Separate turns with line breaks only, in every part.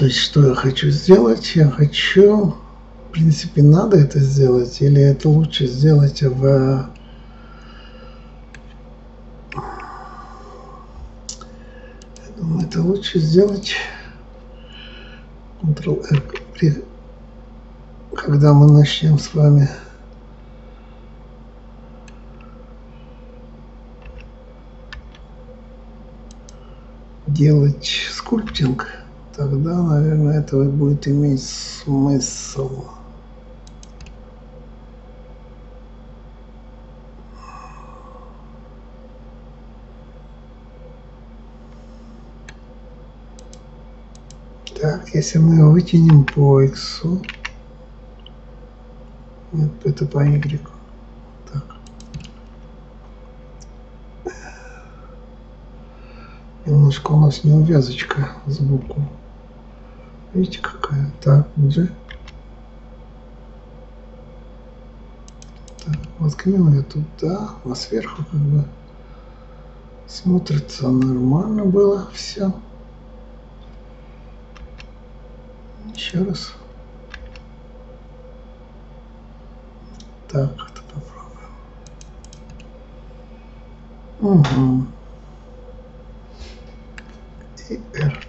То есть, что я хочу сделать? Я хочу, в принципе, надо это сделать, или это лучше сделать в думаю, это лучше сделать Ctrl-R, когда мы начнем с вами делать скульптинг, тогда, наверное, это будет иметь смысл. Так, если мы вытянем по x, это по y. Так. Немножко у нас неувязочка сбоку. Видите, какая? Так, G. Так, воткнем ее туда, а сверху как бы смотрится нормально было все. Еще раз. Так, это попробуем. Угу. И R.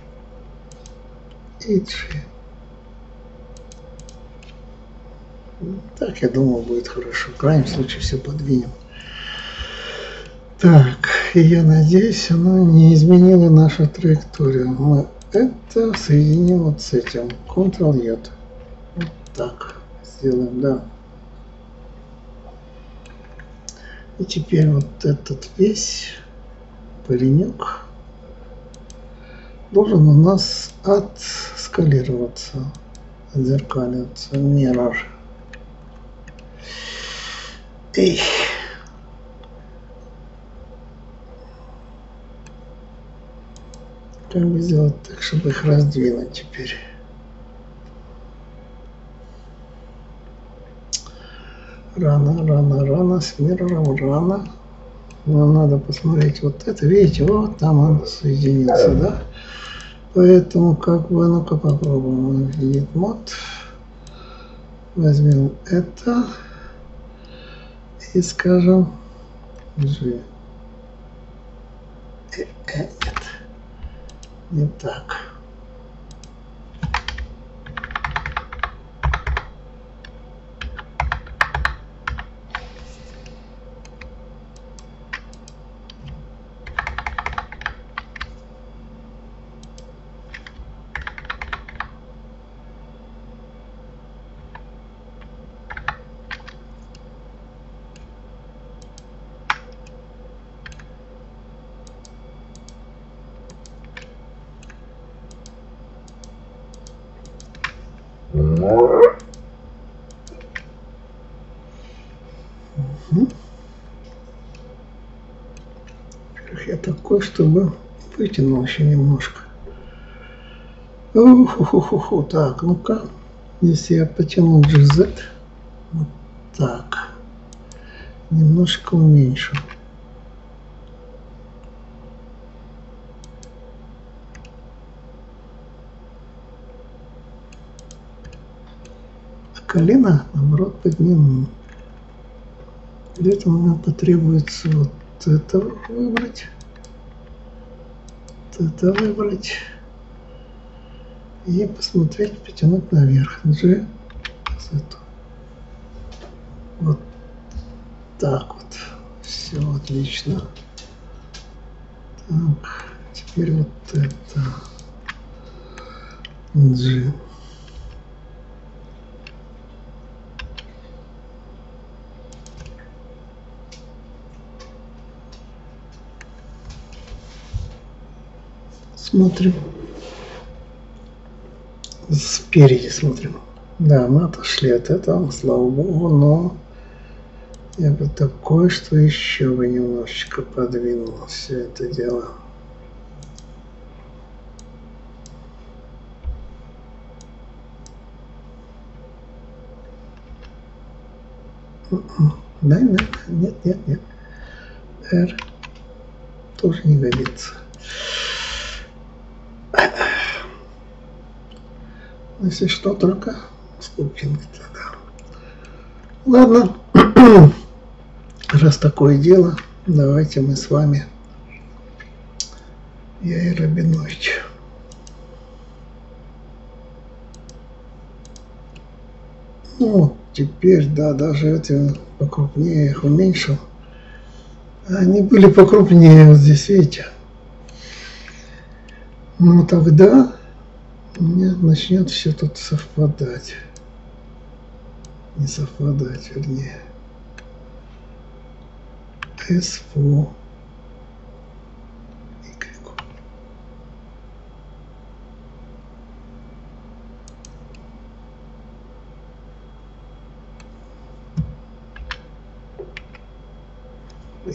И G. Так, я думаю, будет хорошо. В крайнем случае все подвинем. Так, я надеюсь, оно не изменило нашу траекторию. Мы это соединим вот с этим. Ctrl-J. Вот так сделаем, да. И теперь вот этот весь паренек должен у нас отскалироваться, отзеркаливаться. Mirror. Эй. Как бы сделать так, чтобы их раздвинуть теперь? Рано, рано, рано, с миром рано. Но надо посмотреть вот это. Видите, вот там он соединился, да? Поэтому как бы, ну-ка попробуем. Edit мод. Возьмем это и скажем G. Э, э, нет не так. Чтобы вытянул еще немножко. Уху-ху-ху. Так, ну-ка. Если я потяну GZ, вот так, немножко уменьшу. А колено, наоборот, подниму. Для этого нам потребуется вот это выбрать это выбрать и посмотреть, потянуть наверх. G Вот так вот. Все отлично. Так, теперь вот это. G. Смотрим. Спереди смотрим. Да, мы отошли от этого, слава богу, но я бы такое, что еще бы немножечко подвинул все это дело. М-м. Да, да, нет, нет, нет. R тоже не годится. Если что, только скульптинг тогда. Ладно, раз такое дело, давайте мы с вами, я и Рабинович. Ну, теперь, да, даже эти покрупнее их уменьшил. Они были покрупнее, вот здесь, видите. Ну, тогда меня начнет все тут совпадать. Не совпадать, вернее. СФО.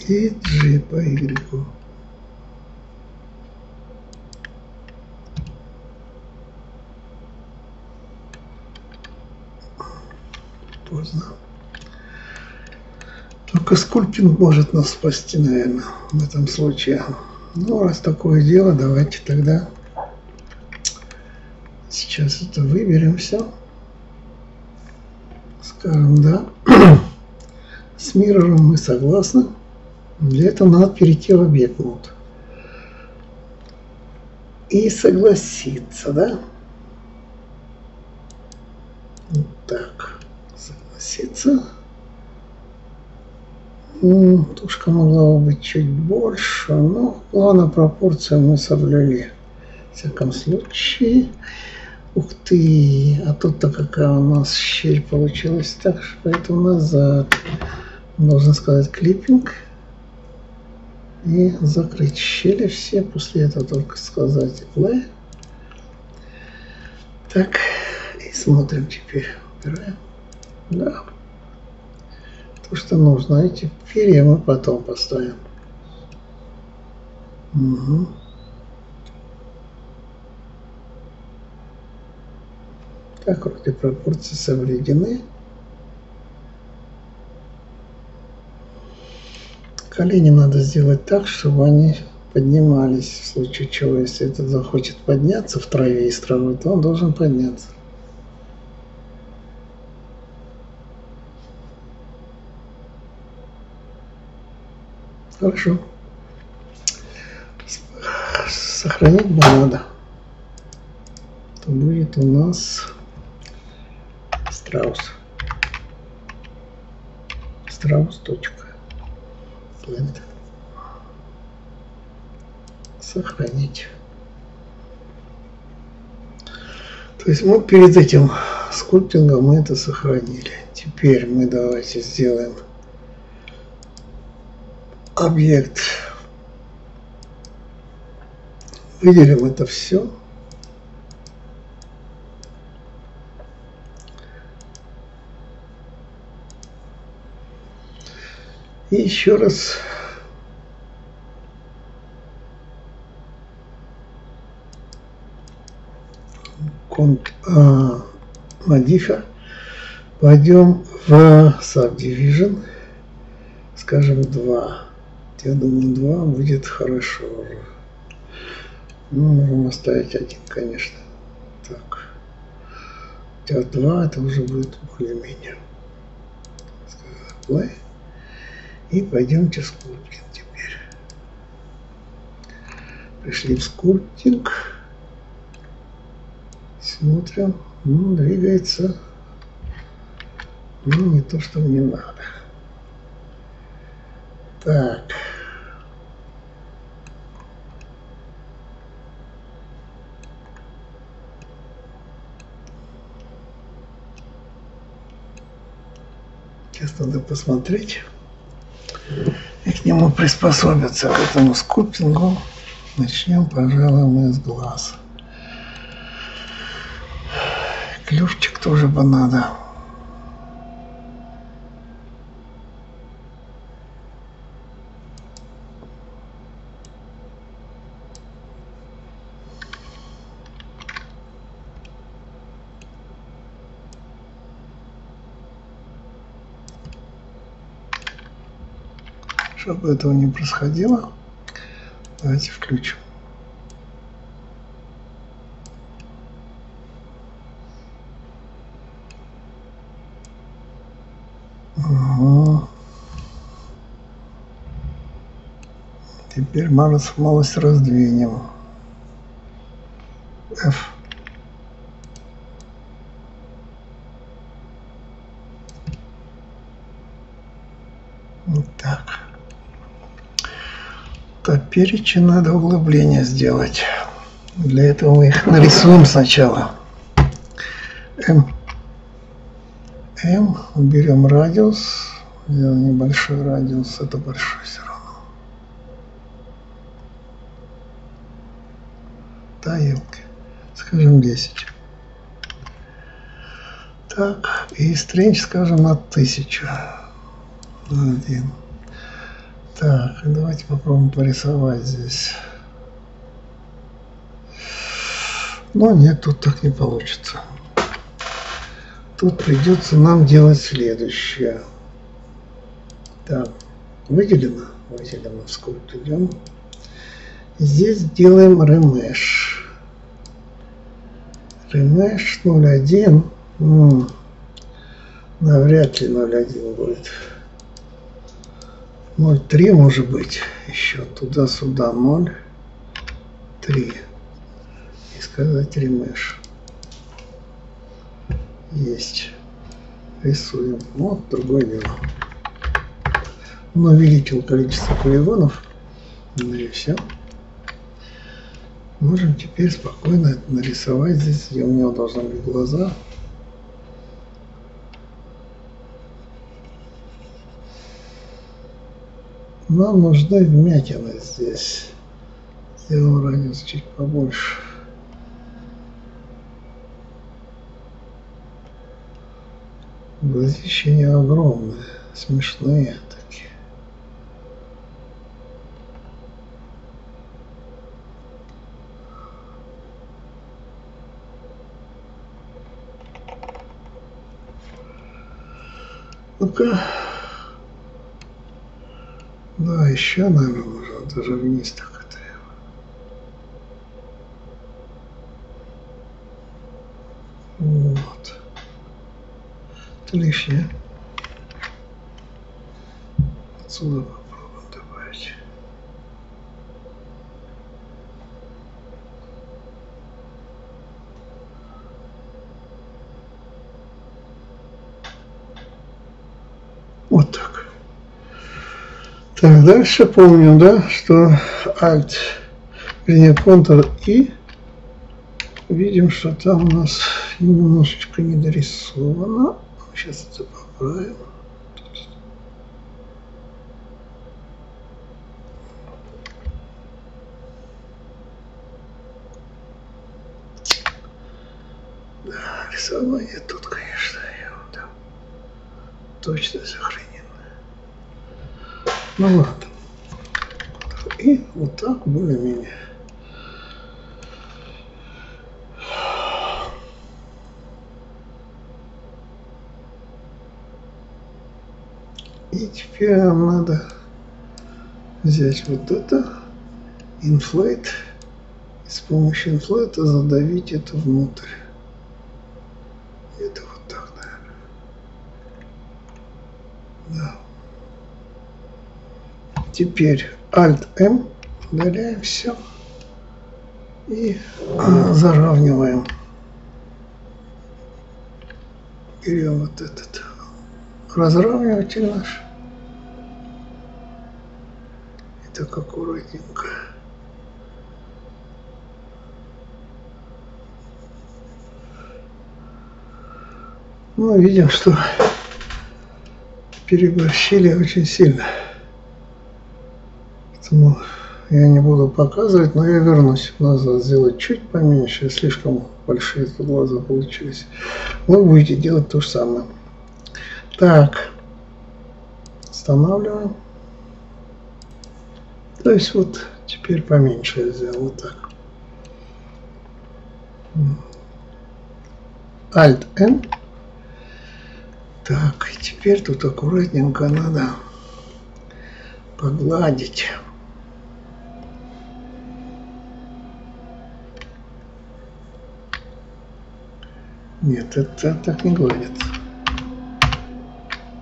и G по Y. Поздно. Только скульптинг может нас спасти, наверное, в этом случае. Ну, раз такое дело, давайте тогда сейчас это выберем все. Скажем, да. С миром мы согласны. Для этого надо перейти в объект мод. И согласиться, да? Вот так. Согласиться. Тушка могла бы быть чуть больше, но главное пропорцию мы соблюли. В всяком случае. Ух ты, а тут-то какая у нас щель получилась. Так, поэтому назад. Нужно сказать клиппинг и закрыть щели все. После этого только сказать play. Так, и смотрим теперь. Убираем. Да. То, что нужно. Эти перья мы потом поставим. Угу. Так, вроде пропорции соблюдены. Колени надо сделать так, чтобы они поднимались в случае чего. Если этот захочет подняться в траве из травы, то он должен подняться. Хорошо. Сохранить бы надо. То будет у нас страус. Страус. Точка blend. Сохранить. То есть мы перед этим скульптингом мы это сохранили. Теперь мы давайте сделаем объект. Выделим это все. И еще раз конт, а, пойдем в subdivision, скажем 2. Я думаю, 2 будет хорошо. Ну, можем оставить один, конечно. Так. Хотя 2 это уже будет более-менее. Play. И пойдемте в sculpting теперь. Пришли в sculpting. Смотрим. Ну, двигается. Ну, не то, что мне надо. Так. Сейчас надо посмотреть и к нему приспособиться, к этому скульптингу. Начнем, пожалуй, мы с глаз. Клювчик тоже бы надо. чтобы этого не происходило, давайте включим. Ага. Теперь малость, малость раздвинем. F. перечень надо углубление сделать. Для этого мы их нарисуем сначала. М. М. Уберем радиус. Сделаем небольшой радиус. Это большой все равно. Да, елки. Скажем 10. Так, и стринч, скажем, на 1000. Один. Так, давайте попробуем порисовать здесь. Но нет, тут так не получится. Тут придется нам делать следующее. Так, выделено? Выделено. В скульпт идем. Здесь делаем ремеш. Ремеш 0.1. Навряд ли 0.1 будет. 0,3 может быть еще туда-сюда 0,3 и сказать ремеш. Есть. Рисуем. Вот другое дело. Он увеличил количество полигонов. Ну и все можем теперь спокойно нарисовать здесь где у него должны быть глаза Нам нужны вмятины здесь. Сделал радиус чуть побольше. Глазища не огромные, смешные такие. Ну-ка. Да, еще, наверное, можно даже вниз так это. Вот. Это лишнее. Отсюда попробуем добавить. Вот так. Так, дальше помню, да, что Alt, вернее, Ctrl-I, видим, что там у нас немножечко недорисовано. Сейчас это поправим. Да, рисование тут, конечно, да, точно сохранено. Ну ладно. И вот так более-менее. И теперь нам надо взять вот это, inflate, и с помощью инфлейта задавить это внутрь. Это вот так, наверное. Да. Теперь Alt-M, удаляем все и а, заравниваем. Берем вот этот разравниватель наш. И так аккуратненько. Ну, видим, что переборщили очень сильно. Поэтому я не буду показывать, но я вернусь. Надо сделать чуть поменьше, слишком большие тут глаза получились. Вы будете делать то же самое. Так, останавливаем. То есть вот теперь поменьше я сделал вот так. Alt-N. Так, теперь тут аккуратненько надо погладить. Нет, это так не гладится.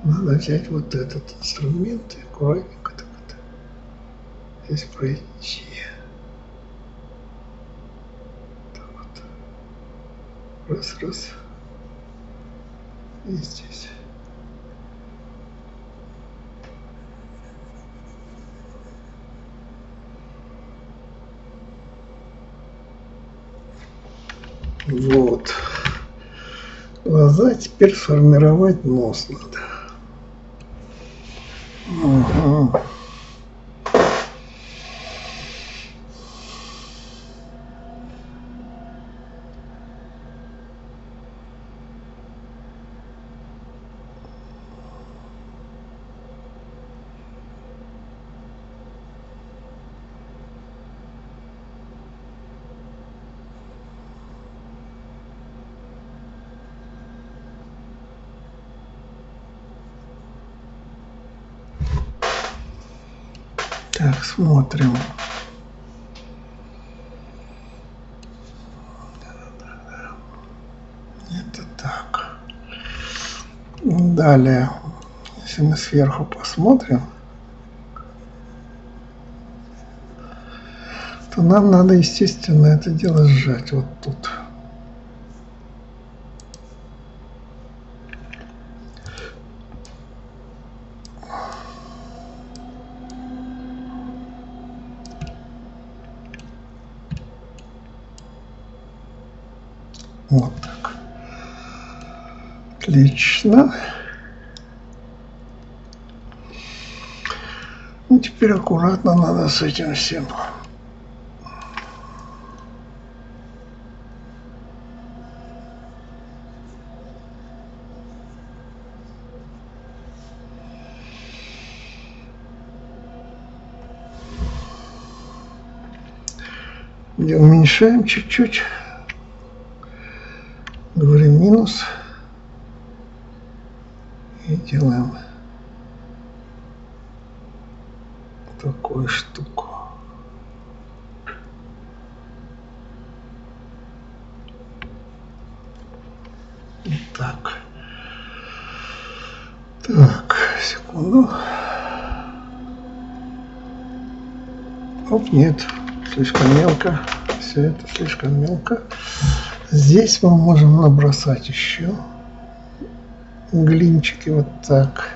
Надо взять вот этот инструмент и аккуратненько так вот здесь пройти. Так вот. Раз, раз. И здесь. Вот. Глаза теперь сформировать нос надо. Ага. Так, смотрим. Это так. Далее, если мы сверху посмотрим, то нам надо, естественно, это дело сжать вот тут. Вот так. Отлично. Ну, теперь аккуратно надо с этим всем. Уменьшаем чуть-чуть минус и делаем такую штуку. Так. Так, секунду. Оп, нет, слишком мелко. Все это слишком мелко. Здесь мы можем набросать еще глинчики вот так,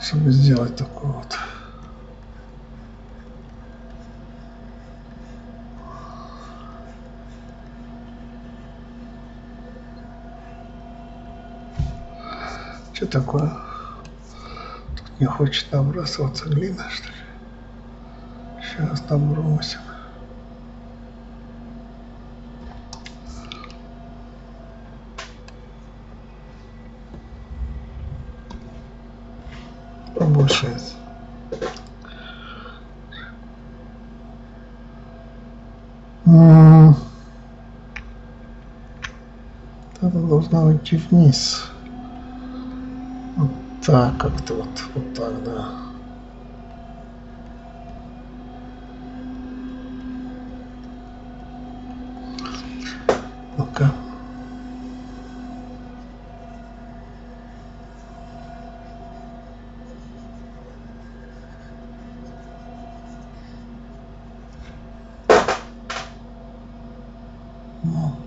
чтобы сделать такой вот. Что такое? Тут не хочет набрасываться глина, что ли? Сейчас набросим. получается. Это уйти вниз. Вот так как-то вот, вот так, да. Ну-ка.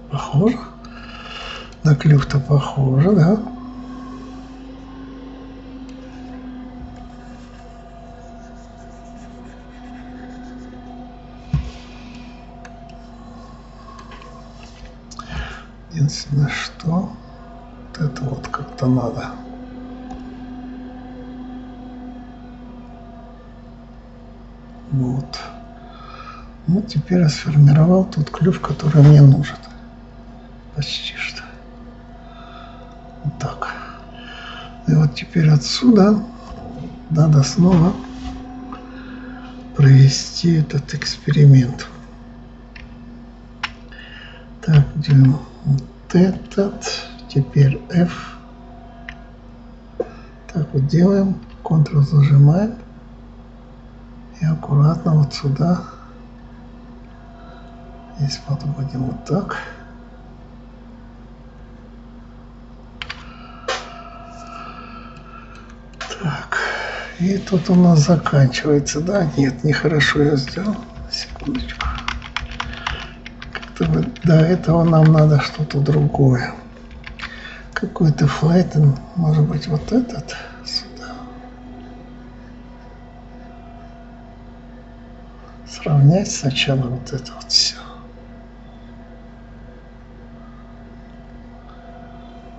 похоже. На клюв-то похоже, да? Единственное, что вот это вот как-то надо. Вот. Ну, теперь я сформировал тот клюв, который мне нужен. Почти что. Вот так. И вот теперь отсюда надо снова провести этот эксперимент. Так, делаем вот этот, теперь F. Так вот делаем, Ctrl зажимаем и аккуратно вот сюда здесь подводим вот так. И тут у нас заканчивается, да? Нет, нехорошо я сделал. Секундочку. Как-то до этого нам надо что-то другое. Какой-то флайтен, может быть, вот этот сюда. Сравнять сначала вот это вот все.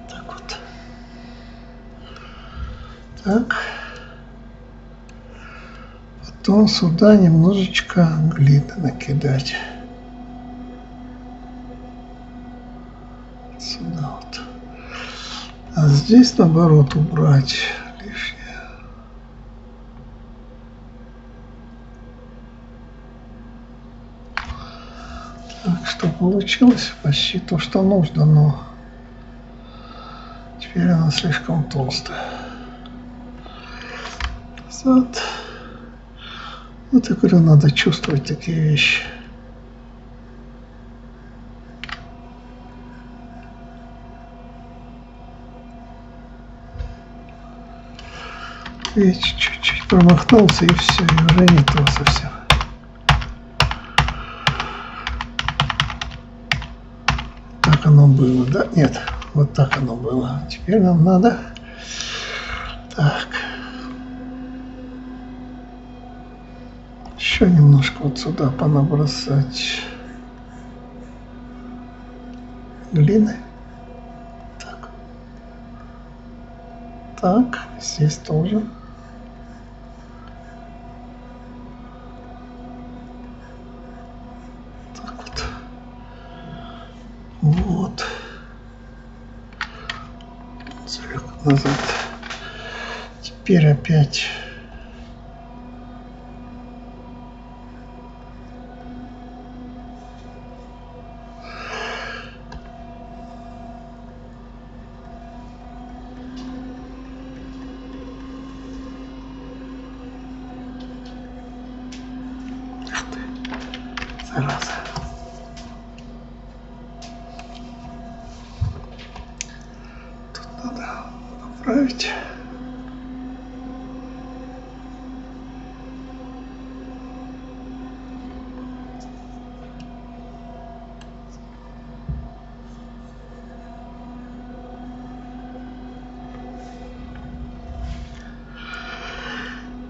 Так вот. Так. Потом сюда немножечко глины накидать. Сюда вот. А здесь наоборот убрать лишнее. Так что получилось почти то, что нужно, но теперь она слишком толстая. Назад. Вот я говорю, надо чувствовать такие вещи. И чуть-чуть промахнулся, и все, и уже не то совсем. Так оно было, да? Нет, вот так оно было. Теперь нам надо... Так. Еще немножко вот сюда понабросать глины. Так. Так, здесь тоже. Так вот. Вот. Назад. Теперь опять зараза. Тут надо поправить.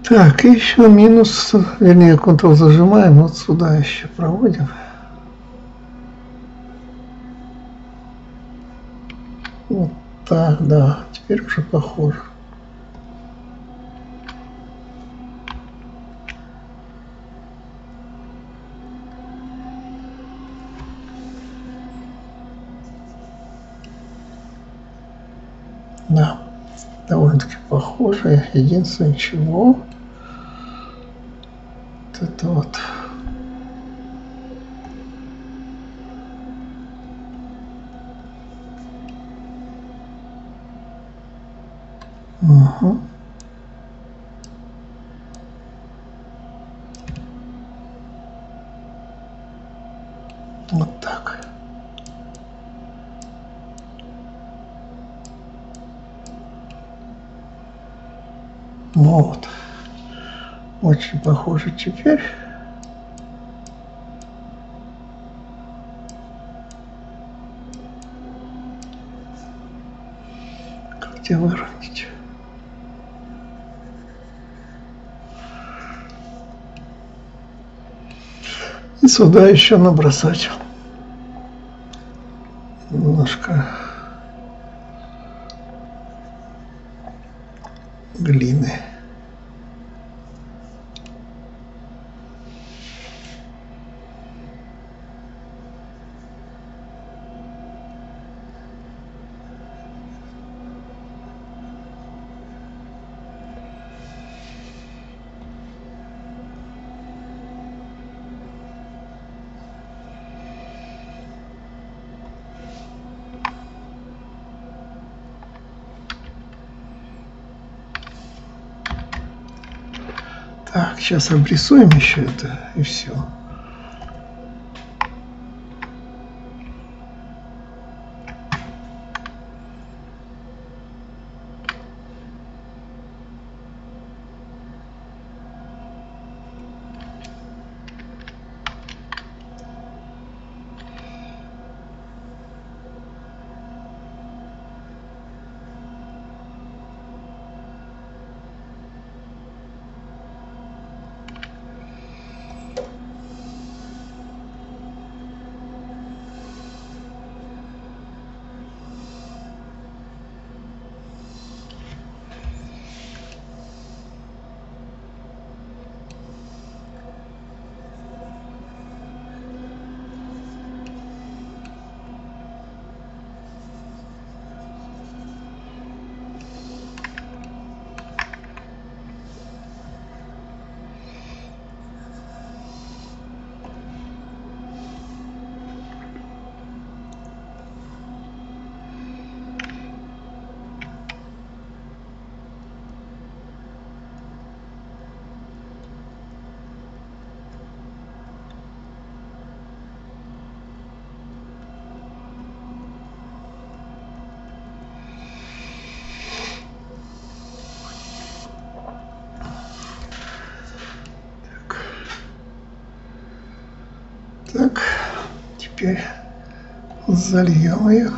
Так, еще минус, вернее, Ctrl зажимаем, вот сюда еще проводим. Так, да, теперь уже похоже. Да, довольно-таки похоже. Единственное, чего вот это вот. Угу. Вот так. Вот. Очень похоже теперь. Как тебя выровнять? И сюда еще набросать немножко глины. Так, сейчас обрисуем еще это и все. Теперь зальем ее.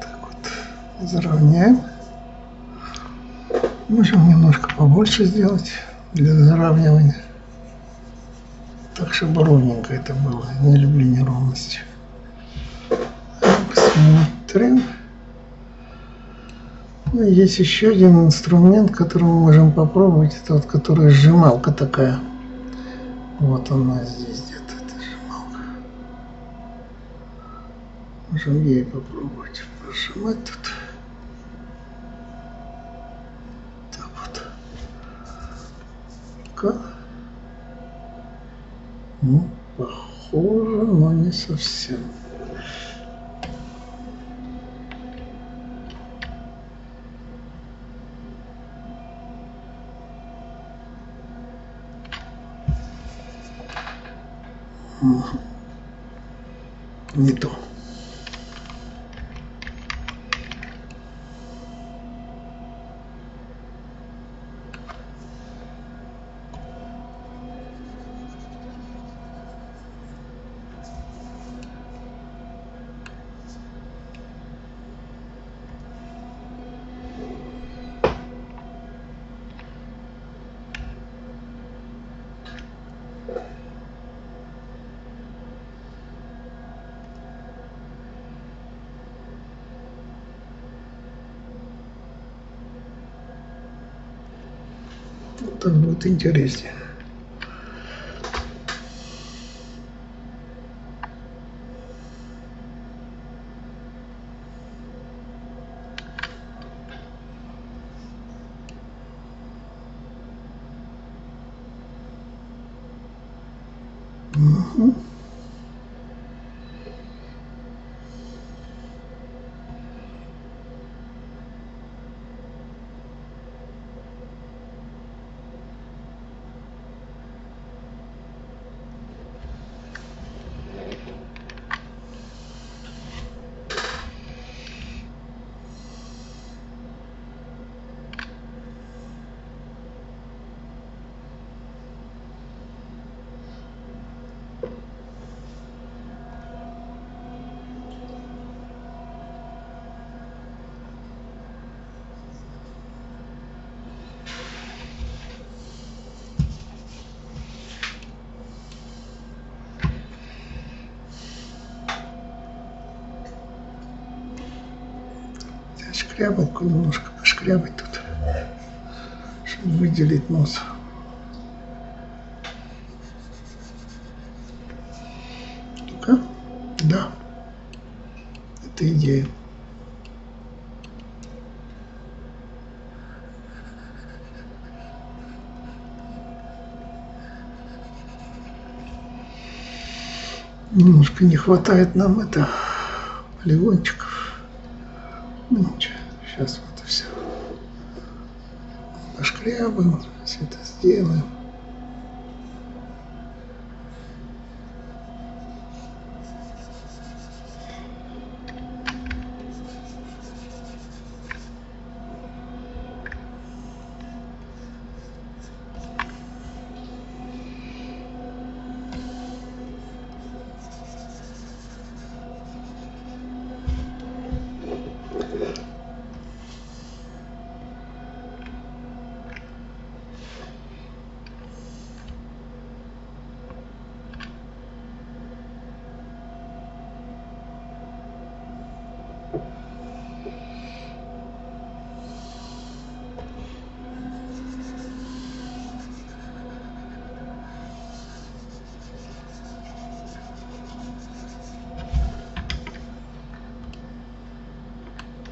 Так вот, заровняем. Можем немножко побольше сделать для заравнивания. Так, чтобы ровненько это было. Не люблю неровности. Посмотрим. Ну, есть еще один инструмент, который мы можем попробовать. Это вот, который сжималка такая. Вот она здесь где-то, эта сжималка. Можем ей попробовать пожимать тут. Так вот. Как? Ну, похоже, но не совсем. Не то. Вот так будет интереснее. Угу. Шкрябалку немножко пошкрябать тут, чтобы выделить нос. Ну-ка, да, это идея. Немножко не хватает нам это полигончиков. Ну ничего. Сейчас вот все пошкрябаем, все это сделаем.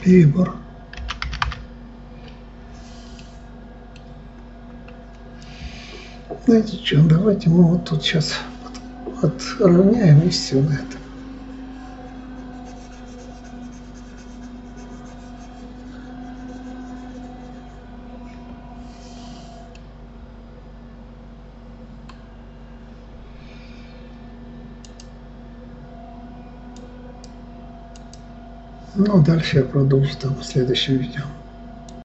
Перебор. Знаете что, давайте мы вот тут сейчас отравняем и все на это. Ну, дальше я продолжу там в следующем видео.